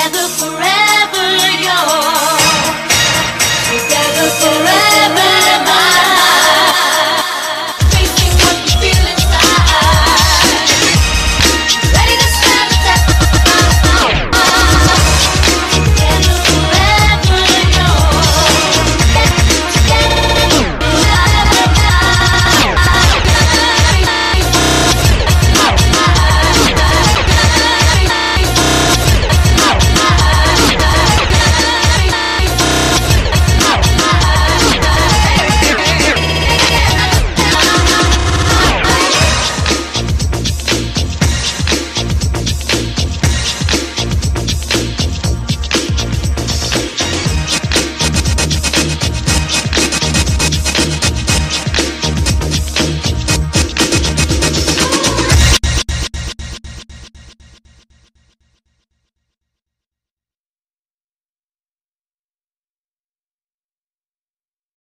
together forever.